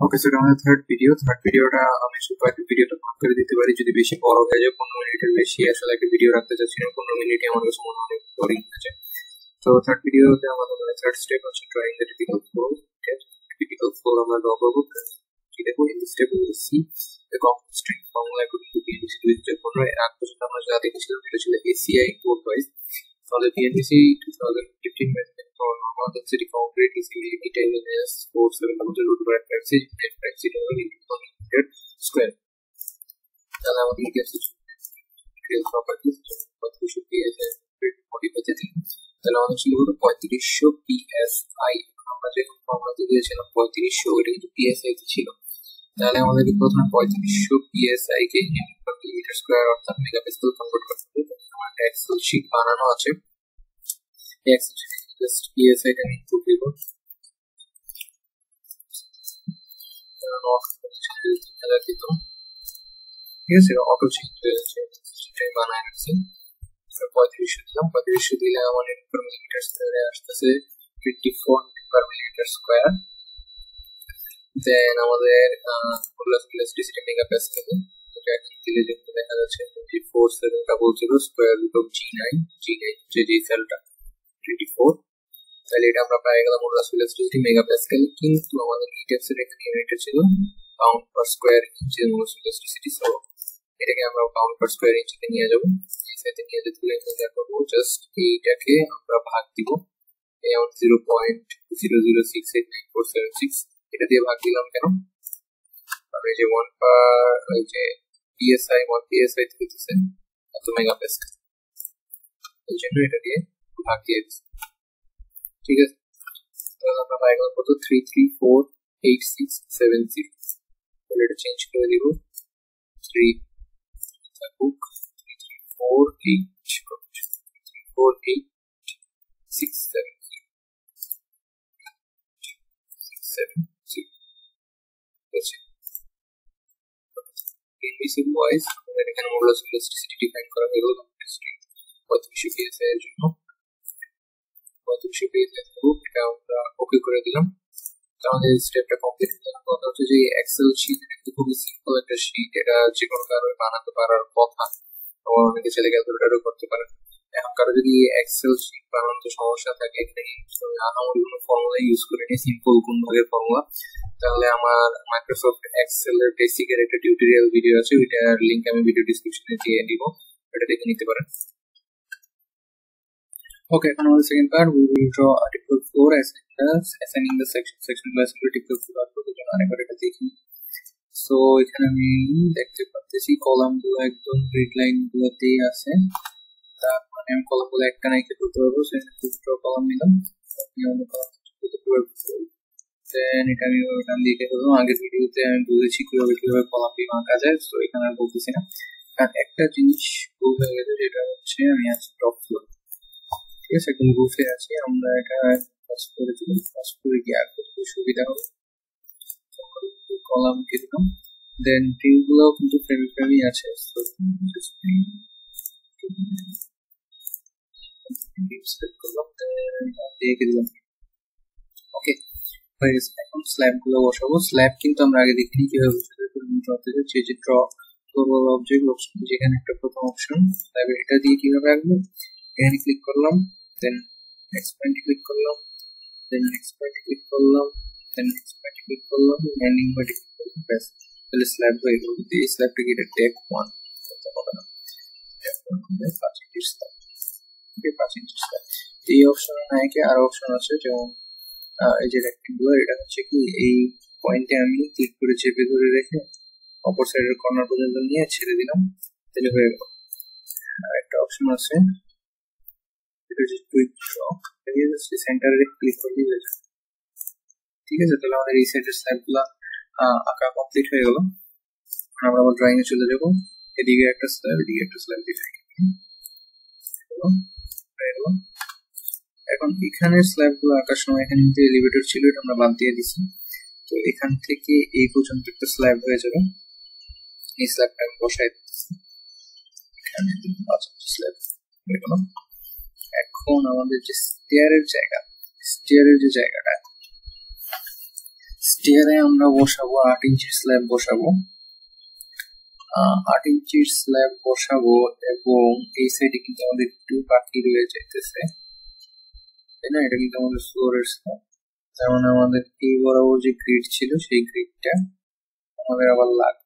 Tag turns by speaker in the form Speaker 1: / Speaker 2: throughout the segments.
Speaker 1: ওকে sir আমাদের third video third ভিডিওটা আমি শুধু কয়েকটা ভিডিওটা ভাগ করে দিতে পারি। যদি বেশি বড় হয়ে যায়, পনেরো মিনিটের বেশি আসলে একটা ভিডিও রাখতে চাচ্ছি না। পনেরো মিনিটে আমার কাছে মনে অনেক বোরিং হয়ে যায়। তো থার্ড ভিডিওতে আমাদের মানে থার্ড স্টেপ হচ্ছে drawing the typical floor typical floor আমরা ড্র করব। কি দেখো in step will see the string formula according to BNC two যে কোনো আগ পর্যন্ত আমরা যা দেখেছিলাম, এটা ছিল এসিআই কোড ওয়াইজ তাহলে BNC two thousand normal density concrete is usually 10 minus 4 7 to the root by fraction and fraction over into square. তাহলে আমাদের আছে real be as a modify দিন তাহলে আমাদের ছিল হলো 3500 psi আমরা যে ফর্মুলাতে দিয়েছিলাম 3500 এটা কিন্তু psi তে ছিল তাহলে আমাদেরকে প্রথমে 3500 psi কে মিলিমিটার স্কয়ার অর্থাৎ মেগাপাস্কাল কনভার্ট করতে হবে এক্সেল শীট বানানো আছে Excel just PSI can input report. ঠিক আছে অটো চেঞ্জ হয়েছে বানায় রাখছি। পঁয়ত্রিশশো দিলাম। পঁয়ত্রিশশো দিলে আমার পার মিলিমিটার স্কোয়ারে আসতেছে fifty four per millimetre square then আমাদের ইলেকট্রিসিটি মেগা প্যাসকেলে এটা এখন দিলে দেখতে দেখা যাচ্ছে twenty four seven double zero square root of G nine G nine যে জি সেলটা টোয়েন্টি ফোর তাহলে এটা আমরা পেয়ে গেলাম মোডাস ইলেকট্রিসিটি মেগা প্যাসকেল কিন্তু আমাদের ইউনিটটা ছিল pound per square inch modulus elasticity so এটাকে আমরা পাউন্ড পার স্কোয়ার ইঞ্চিতে নিয়ে যাব। এই সাইডে নিয়ে যেতে হলে এখানে করব জাস্ট আমরা ভাগ দিব। Zero point zero zero six eight nine four seven six এটা দিয়ে ভাগ দিলাম কেন? কারণ এই যে ওয়ান পার ওই যে পিএসআই ওয়ান পিএসআই দিতেছে এত মেগা প্যাসকেল এই জন্য এটা দিয়ে ভাগ দিয়ে দিচ্ছি ঠিক আছে? তাহলে আমরা পাই গেলাম কত? Three three four eight six seven zero তাহলে এটা চেঞ্জ করে দিব। থ্রি থাকুক। Three three four eight three four eight six seven zero six seven zero ঠিক আছে? ইনভিসিবল ওয়াইজ আমাদের এখানে মোডুলাস ইলেকট্রিসিটি ডিফাইন করা হয়ে গেল পঁয়ত্রিশশো পিএসআই এর জন্য? গ্রুপ এটা আমরা ওকে করে দিলাম। স্টেপটা কমপ্লিট কথা হচ্ছে যে এক্সেল শিট খুবই সিম্পল একটা শিট এটা যে কোনো কারণে বানাতে পারার কথা। অনেকে ছেলে করতে পারে এখন কারও যদি এক্সেল শিট বানানোর সমস্যা থাকে, এখানে আহামরি কোনো ফর্মুলা ইউজ করে নিই সিম্পল কোন ভাগের ফর্মুলা তাহলে আমার মাইক্রোসফট এক্সেল এর বেসিক এর একটা টিউটোরিয়াল ভিডিও আছে, ওইটার লিংক আমি ভিডিও ডিসক্রিপশনে দিয়ে দিব। এটা দেখে নিতে পারেন। Okay, এখন আমাদের second part we will draw a typical floor as as assigning the section. Section by typical floor করতে জন্য আরেকবার এটা দেখি সো এখানে আমি দেখতে পাচ্ছি কলামগুলো একদম গ্রিড লাইন গুলোতেই আছে। তার মানে আমি কলামগুলো একটা নাইকে তুলতে পারব সেখানে দুটো কলাম নিলাম। দেন এটা আমি ডান দিকে করলাম আগের ভিডিওতে আমি বলেছি কীভাবে কীভাবে কলাম দিয়ে আঁকা যায় তো এখানে আর বলতেছি না। কারণ একটা জিনিস ভুল হয়ে গেছে যেটা হচ্ছে আমি আছি টপ ফ্লোর ঠিক আছে, এখন গ্রুপে আছি, আমরা এটা পাস করে দিই পাস করে গিয়ে আর করতে সুবিধা হবে। কলাম কে দিলাম দেন টিউবগুলো কিন্তু ফ্রেমে ফ্রেমই আছে ওকে এখন স্ল্যাবগুলো বসাবো। স্ল্যাব কিন্তু আমরা আগে দেখিনি কীভাবে বসাতে ড্রতে যাচ্ছি যে ড্র গ্লোবাল অবজেক্ট অপশন যেখানে একটা প্রথম অপশন স্ল্যাবে এটা দিয়ে কীভাবে আঁকবো? এখানে ক্লিক করলাম দেন নেক্সট ক্লিক করলাম দেন নেক্সট ক্লিক করলাম দেন নেক্সট ক্লিক করলাম ল্যান্ডিং পয়েন্টে ক্লিক করলাম, ব্যাস। তাহলে স্ল্যাব হয়ে গেল এই স্ল্যাবটাকে এটা টেক ওয়ান হবে না। এই অপশনে না একে আরও অপশন আছে, যেমন এই যে রেক্টেঙ্গুলার এটা হচ্ছে কি, এই পয়েন্টে আমি ক্লিক করে চেপে ধরে রেখে অপর সাইডের কর্নার পর্যন্ত নিয়ে ছেড়ে দিলাম, তাহলে হয়ে গেল। আর একটা অপশন আছে এটা হচ্ছে কুইক ড্র এটা জাস্ট সেন্টারে ক্লিক করলেই হয়ে যাবে ঠিক আছে, তাহলে আমাদের এই সাইডের স্ল্যাবগুলো আঁকা কমপ্লিট হয়ে গেল। আমরা আবার এ চলে যাব। এদিকে একটা স্ল্যাব এদিকে একটা স্ল্যাব দিয়ে এখন এখানে স্ল্যাবগুলো আঁকার সময় এখানে যে এলিভেটর ছিল, এটা আমরা বাদ দিয়ে দিছি। তো এখান থেকে এই পর্যন্ত একটা স্ল্যাব হয়ে যাবে। এই স্ল্যাবটা বসাই দিচ্ছি। এখানে স্ল্যাব হয়ে এখন আমাদের যে স্টেয়ারের জায়গা স্টেয়ারের যে জায়গাটা স্টেয়ারে আমরা বসাবো আট ইঞ্চির স্ল্যাব বসাবো। আট ইঞ্চির স্ল্যাব বসাবো এবং এই সাইডে কিন্তু আমাদের একটু বাকি রয়ে যাইতেছে। তাই না? এটা কিন্তু আমাদের ফ্লোরের স্ল্যাব যেমন আমাদের এই বরাবর যে গ্রিড ছিল, সেই গ্রিডটা আমাদের আবার লাগবে।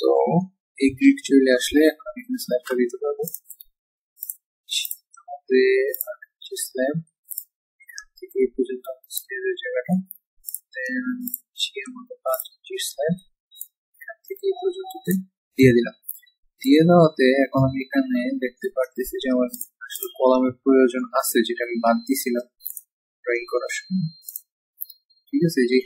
Speaker 1: তো এই গ্রিড চলে আসলে আমি এখানে স্ল্যাবটা দিতে পারব। স্ল্যাব থেকে এই পর্যন্ত জায়গাটা দিয়ে দিলাম। দিয়ে দেওয়াতে এখন আমি এখানে দেখতে পারতেছি যে আমার আসলে কলামের প্রয়োজন আছে, যেটা আমি বাদ ড্রয়িং করার সময়। ঠিক আছে, যে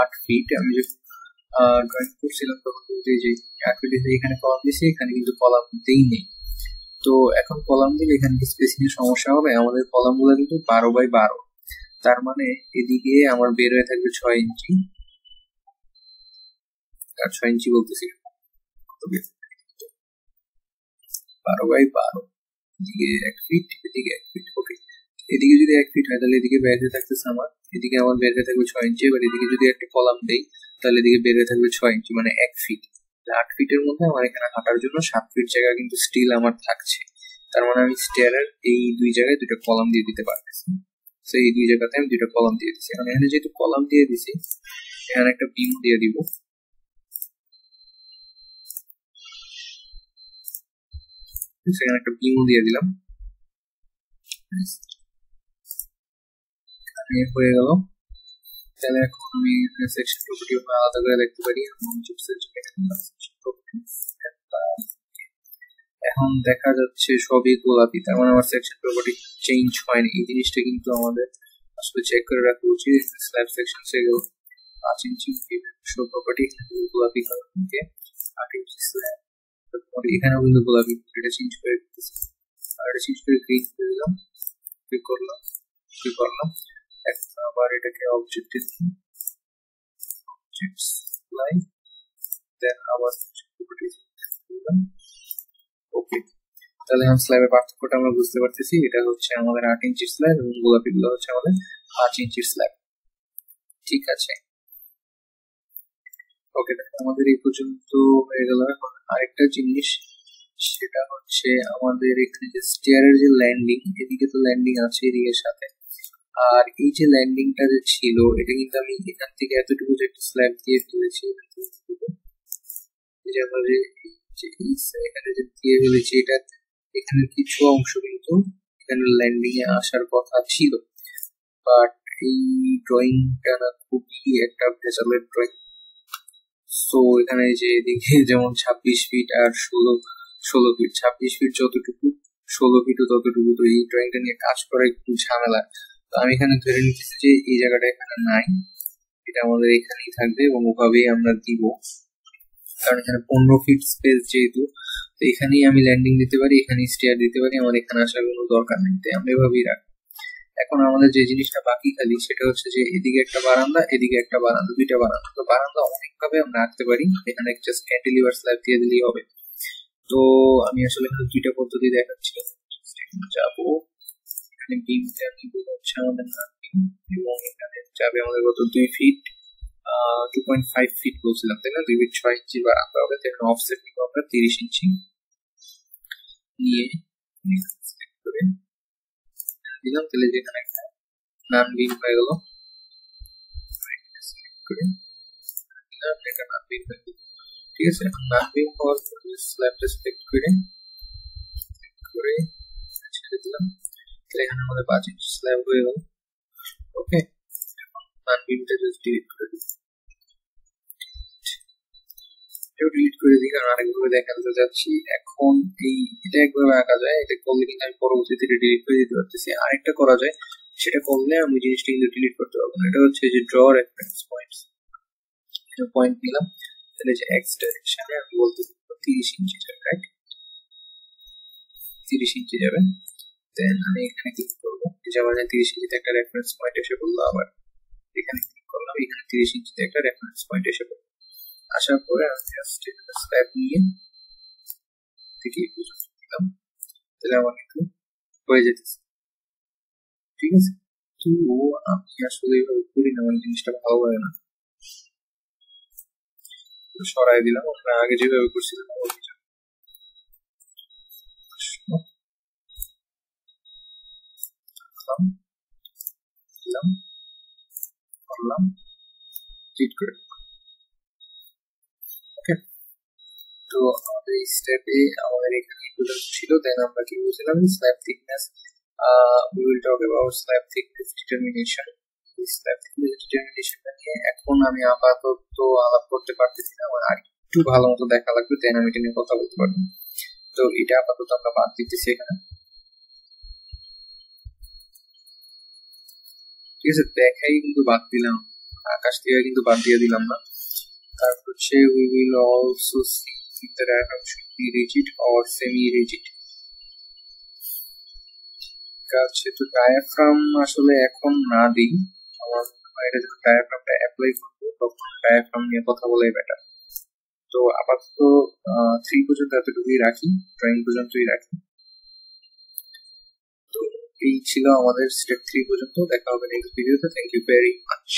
Speaker 1: আট ফিট আমি যে ড্রয়িং করছিলাম তখন এই যে আট এখানে কলাম দিয়েছি, এখানে কিন্তু কলাম দেই নেই। তো এখন কলাম দিলে এখানে স্পেসিং এর সমস্যা হবে, আমাদের কলামগুলো কিন্তু বারো বাই বারো। তার মানে এদিকে আমার বের হয়ে থাকবে ছয় ইঞ্চি। আর ছয় ইঞ্চি বলতেছি। বের বাই বারো। এদিকে এক ফিট এদিকে এক ফিট ওকে। এদিকে যদি এক ফিট হয়, তাহলে এদিকে বের হয়ে থাকতেছে আমার। এদিকে আমার হয়ে থাকবে ছয় ইঞ্চি, এবার এদিকে যদি একটা কলাম দেই তাহলে এদিকে হয়ে থাকবে ছয় ইঞ্চি মানে এক ফিট আট ফিটের মধ্যে আমার এখানে হাঁটার জন্য সাত ফিট জায়গা কিন্তু স্টিল আমার থাকছে। তার মানে আমি স্টেয়ারের এই দুই জায়গায় দুইটা কলাম দিয়ে দিতে পারতেছি। তো এই দুই জায়গাতে আমি দুইটা কলাম দিয়ে দিচ্ছি এখন এখানে যেহেতু কলাম দিয়ে দিছি, এখানে একটা বিম দিয়ে দিব। সেখানে একটা বিম দিয়ে দিলাম। হয়ে গেল। তাহলে এখন আমি সেকশন প্রপার্টি আলাদা করে দেখতে পারি এবং চিপসের এখন দেখা যাচ্ছে সবই গোলাপি তার মানে আমার সেকশন প্রপার্টি চেঞ্জ হয়নি এই জিনিসটা কিন্তু আমাদের আসলে চেক করে রাখা উচিত স্ল্যাব সেকশন সেগুলো পাঁচ ইঞ্চি সব প্রপার্টি গোলাপি কালার থেকে আট ইঞ্চি স্ল্যাব তারপরে কিন্তু গোলাপি এটা চেঞ্জ করে আর এটা চেঞ্জ করে ক্লিক করে দিলাম ক্লিক করলাম ক্লিক করলাম আবার এটাকে দেন আবার ওকে তাহলে পার্থক্যটা আমরা বুঝতে পারতেছি। এটা হচ্ছে আমাদের আট এবং হচ্ছে আমাদের স্ল্যাব ঠিক আছে? ওকে আমাদের পর্যন্ত হয়ে আরেকটা জিনিস, সেটা হচ্ছে আমাদের এখানে যে স্টেয়ারের যে ল্যান্ডিং এদিকে তো ল্যান্ডিং আছে এদিকের সাথে। আর এই যে ল্যান্ডিংটা যে ছিল, এটা কিন্তু আমি এখান থেকে এতটুকু যে একটা স্ল্যাব দিয়ে ফেলেছি এই যে আমরা যে এখানে যে দিয়ে ফেলেছি, এটা এখানে কিছু অংশ কিন্তু এখানে ল্যান্ডিং এ আসার কথা ছিল। বাট এই ড্রয়িংটা না খুবই একটা ভেজালের ড্রয়িং সো এখানে যে এদিকে যেমন ছাব্বিশ ফিট আর ষোলো ষোলো ফিট ছাব্বিশ ফিট যতটুকু, ষোলো ফিটও ততটুকু তো এই ড্রয়িংটা নিয়ে কাজ করা একটু ঝামেলা। তো আমি এখানে ধরে নিতেছি যে এই জায়গাটা এখানে নাই। এটা আমাদের এখানেই থাকবে এবং ওভাবেই আমরা দিব। কারণ এখানে পনেরো ফিট স্পেস যেহেতু, তো এখানেই আমি ল্যান্ডিং দিতে পারি, এখানেই স্টেয়ার দিতে পারি। আমার এখানে আসার কোনো দরকার নেই, তাই আমরা এভাবেই রাখব। এখন আমাদের যে জিনিসটা বাকি খালি, সেটা হচ্ছে যে এদিকে একটা বারান্দা, এদিকে একটা বারান্দা, দুইটা বারান্দা। তো বারান্দা অনেকভাবে আমরা রাখতে পারি। এখানে জাস্ট ক্যান্টিলিভার স্ল্যাব দিয়ে দিলেই হবে। তো আমি আসলে এখানে দুইটা পদ্ধতি দেখাচ্ছি। যাব। এখানে বিমটা নিব হচ্ছে আমাদের এবং এখানে যাবে আমাদের কত দুই feet two point five feet বলছিলাম, তাই না? দুই ফিট ছয় ইঞ্চি বারান্দা হবে তো এখানে অফসেট নিব, আমরা তিরিশ ইঞ্চি নিয়ে করে দিলাম, তাহলে যেখানে একটা নান বিম হয়ে গেল করে দিলাম বিম ঠিক আছে, এখন নান বিম হওয়ার পরে স্ল্যাবটা সিলেক্ট করে দিলাম। তাহলে এখানে আমাদের পাঁচ ইঞ্চি স্ল্যাব হয়ে গেল। ওকে এখন নান বিমটা জাস্ট ডিলিট করে দিই। এটাও ডিলিট করে দিই, কারণ আরেকভাবে দেখাতে যাচ্ছি, এখন এই, এটা একভাবে আঁকা যায়, এটা করলে কিন্তু আমি পরবর্তীতে ডিলিট করে দিতে পারতেছি। আরেকটা করা যায়, সেটা করলে আমি জিনিসটা কিন্তু ডিলিট করতে পারব না। এটা হচ্ছে যে ড্র রেফারেন্স পয়েন্টস পয়েন্ট নিলাম। তাহলে যে এক্স ডাইরেকশনে আমি বলতে তিরিশ ইঞ্চি যাবে রাইট তিরিশ ইঞ্চি যাবে দেন আমি এখানে ক্লিক করব? যে আমার তিরিশ ইঞ্চিতে একটা রেফারেন্স পয়েন্ট এসে পড়ল আবার এখানে ক্লিক করলাম? এখানে তিরিশ ইঞ্চিতে একটা রেফারেন্স পয়েন্ট এসে পড়ল আসার পরে আমি জাস্ট স্ল্যাব নিয়ে থেকে দিলাম তাহলে আমার কিন্তু হয়ে যেতেছে। ঠিক আছে? তো আমি আসলে এভাবে করি না আমার জিনিসটা ভালো লাগে না। সরাই দিলাম। আমরা আগে যেভাবে করছিলাম দিলাম করলাম করে ওকে তো আমাদের এই স্টেপে আমাদের এখানে ছিল দেন আমরা কি থিকনেস নিয়ে এখন আমি আপাতত আলাপ করতে পারতেছি না আমার একটু ভালো মতো দেখা লাগবে দেন আমি এটা নিয়ে কথা বলতে পারব। তো এটা আপাতত আমরা বাদ দিতেছি এখানে। ঠিক আছে, দেখাই কিন্তু বাদ দিলাম। আকাশ থেকে কিন্তু বাদ দিয়ে দিলাম না। তারপর হচ্ছে we will also see if the diaphragm should be rigid or semi rigid হচ্ছে তো ডায়াফ্রাম আসলে এখন না দিই, আমার এটা যখন ডায়াফ্রামটা অ্যাপ্লাই করব, তখন ডায়াফ্রাম নিয়ে কথা বলাই বেটার তো আপাতত থ্রি পর্যন্ত এতটুকুই রাখি ড্রয়িং পর্যন্তই রাখি। এই ছিল আমাদের স্টেপ থ্রি পর্যন্ত। দেখা হবে নেক্সট ভিডিওতে থ্যাংক ইউ ভেরি মাচ